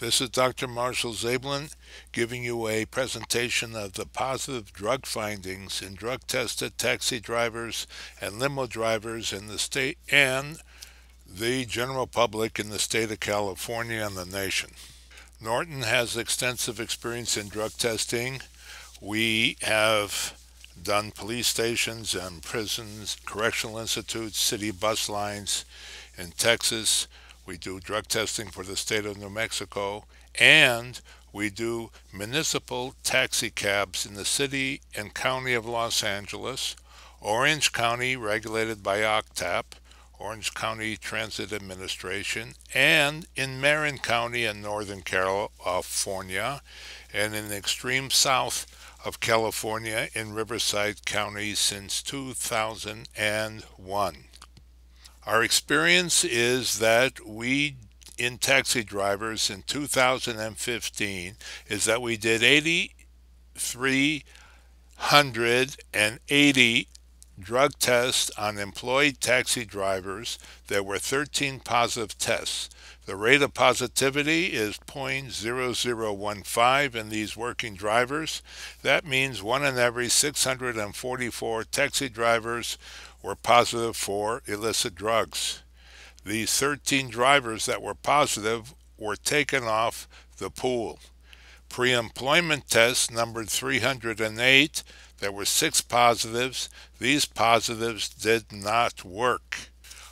This is Dr. Marshall Zablin giving you a presentation of the positive drug findings in drug tested taxi drivers and limo drivers in the state and the general public in the state of California and the nation. Norton has extensive experience in drug testing. We have done police stations and prisons, correctional institutes, city bus lines in Texas, we do drug testing for the state of New Mexico, and we do municipal taxi cabs in the city and county of Los Angeles, Orange County, regulated by OCTAP, Orange County Transit Administration, and in Marin County in Northern California, and in the extreme south of California in Riverside County since 2001. Our experience is that we in taxi drivers in 2015 is that we did 8,380 drug tests on employed taxi drivers. There were 13 positive tests. The rate of positivity is 0.0015 in these working drivers. That means one in every 644 taxi drivers were positive for illicit drugs. These 13 drivers that were positive were taken off the pool. Pre employment tests numbered 308. There were six positives. These positives did not work.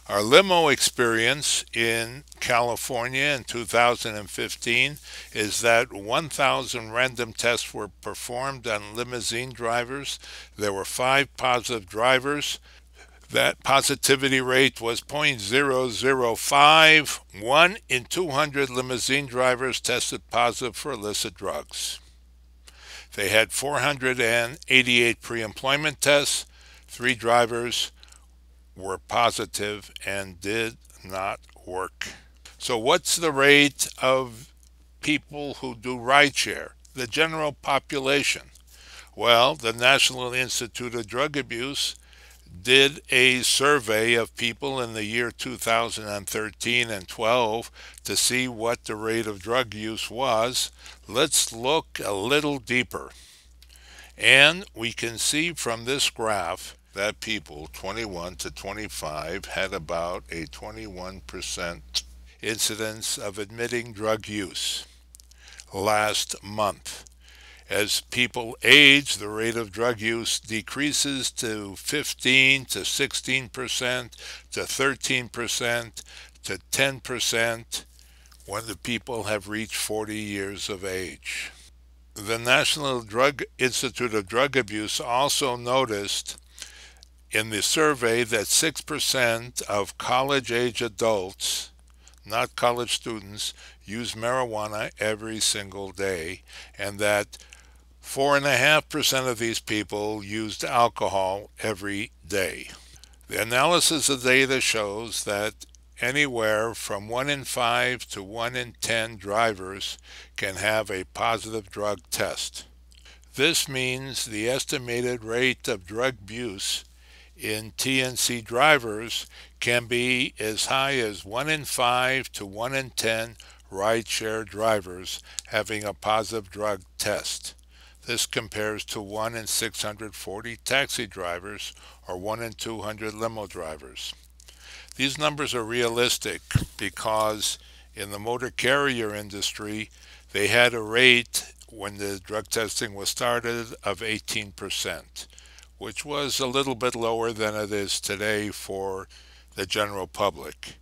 Our limo experience in California in 2015 is that 1,000 random tests were performed on limousine drivers. There were five positive drivers. That positivity rate was 0.005. One in 200 limousine drivers tested positive for illicit drugs. They had 488 pre employment tests. Three drivers were positive and did not work. So, what's the rate of people who do rideshare? The general population. Well, the National Institute of Drug Abuse did a survey of people in the year 2013 and 12 to see what the rate of drug use was. Let's look a little deeper. And we can see from this graph that people 21 to 25 had about a 21% incidence of admitting drug use last month. As people age, the rate of drug use decreases to 15 to 16 percent, to 13 percent, to 10 percent when the people have reached 40 years of age. The National Drug Institute of Drug Abuse also noticed in the survey that 6% of college age adults, not college students, use marijuana every single day, and that 4.5% of these people used alcohol every day. The analysis of data shows that anywhere from 1 in 5 to 1 in 10 drivers can have a positive drug test. This means the estimated rate of drug abuse in TNC drivers can be as high as 1 in 5 to 1 in 10 rideshare drivers having a positive drug test. This compares to 1 in 640 taxi drivers or 1 in 200 limo drivers. These numbers are realistic because in the motor carrier industry, they had a rate when the drug testing was started of 18%, which was a little bit lower than it is today for the general public.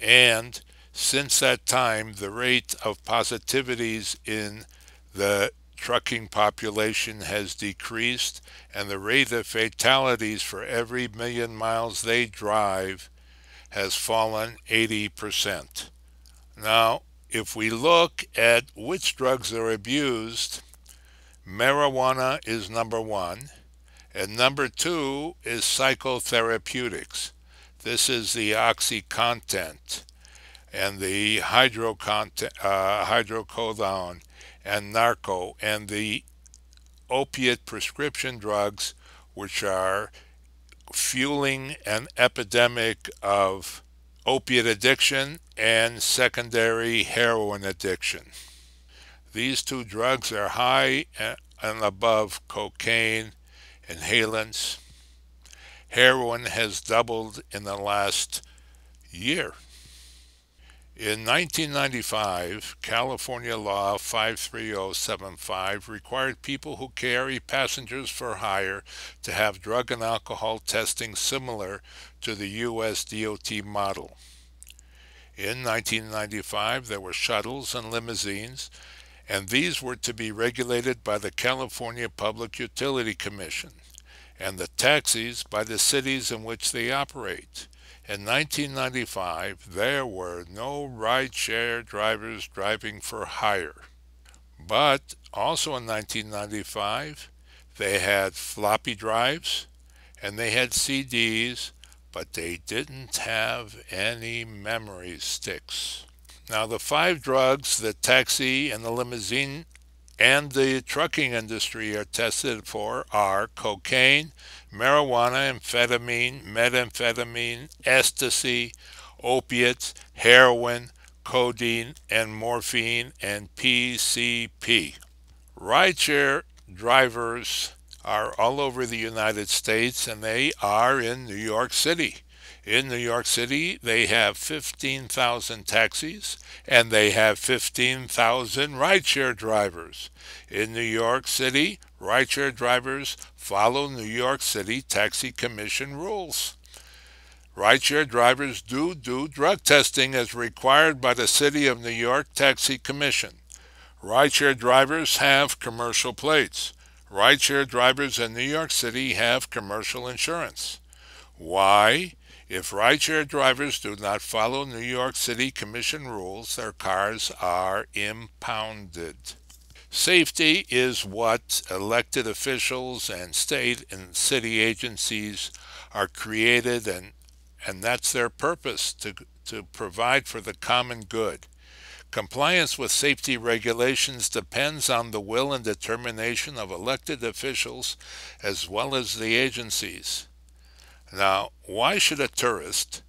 And since that time, the rate of positivities in the trucking population has decreased and the rate of fatalities for every million miles they drive has fallen 80%. Now, if we look at which drugs are abused, marijuana is number one, and number two is psychotherapeutics. This is the OxyContin and the hydrocontin, uh, hydrocodone and Norco and the opiate prescription drugs which are fueling an epidemic of opiate addiction and secondary heroin addiction. These two drugs are high and above cocaine, inhalants. Heroin has doubled in the last year. In 1995, California Law 53075 required people who carry passengers for hire to have drug and alcohol testing similar to the U.S. DOT model. In 1995, there were shuttles and limousines, and these were to be regulated by the California Public Utility Commission, and the taxis by the cities in which they operate. In 1995, there were no rideshare drivers driving for hire. But also in 1995, they had floppy drives and they had CDs, but they didn't have any memory sticks. Now, the five drugs that taxi and the limousine and the trucking industry are tested for are cocaine, marijuana, amphetamine, methamphetamine, ecstasy, opiates, heroin, codeine, and morphine, and PCP. Rideshare drivers are all over the United States and they are in New York City. In New York City, they have 15,000 taxis and they have 15,000 rideshare drivers. In New York City, rideshare drivers follow New York City Taxi Commission rules. Rideshare drivers do do drug testing as required by the City of New York Taxi Commission. Rideshare drivers have commercial plates. Rideshare drivers in New York City have commercial insurance. Why? If rideshare drivers do not follow New York City Commission rules, their cars are impounded. Safety is what elected officials and state and city agencies are created and and that's their purpose to to provide for the common good. Compliance with safety regulations depends on the will and determination of elected officials as well as the agencies. Now, why should a tourist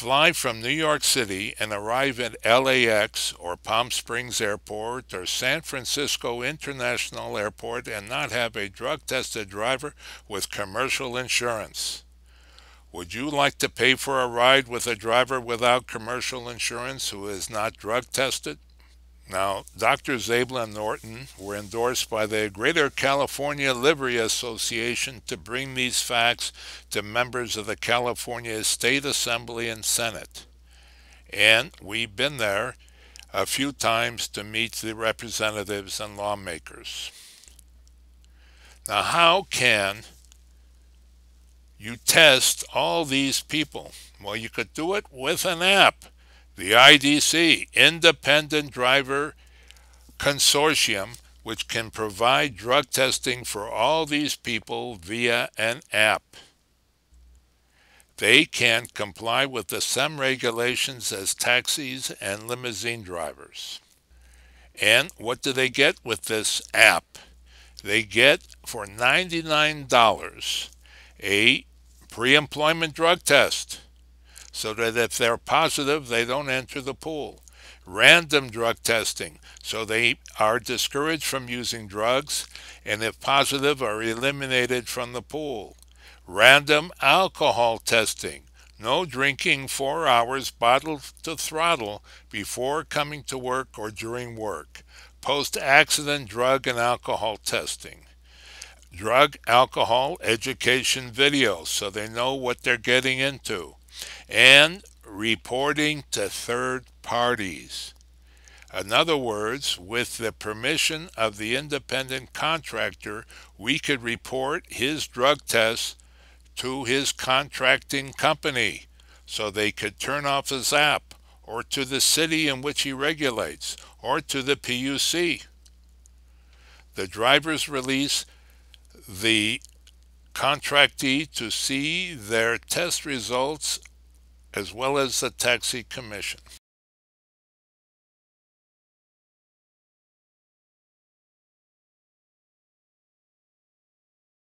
fly from New York City and arrive at LAX or Palm Springs Airport or San Francisco International Airport and not have a drug tested driver with commercial insurance? Would you like to pay for a ride with a driver without commercial insurance who is not drug tested? Now, Dr. Zablin and Norton were endorsed by the Greater California Livery Association to bring these facts to members of the California State Assembly and Senate. And we've been there a few times to meet the representatives and lawmakers. Now, how can you test all these people? Well, you could do it with an app the IDC, Independent Driver Consortium, which can provide drug testing for all these people via an app. They can comply with the same regulations as taxis and limousine drivers. And what do they get with this app? They get for $99 a pre employment drug test so that if they're positive, they don't enter the pool. Random drug testing, so they are discouraged from using drugs, and if positive, are eliminated from the pool. Random alcohol testing, no drinking four hours bottle to throttle before coming to work or during work. Post accident drug and alcohol testing. Drug alcohol education videos so they know what they're getting into and reporting to third parties. In other words, with the permission of the independent contractor, we could report his drug tests to his contracting company so they could turn off his app, or to the city in which he regulates, or to the PUC. The drivers release the contractee to see their test results as well as the Taxi Commission.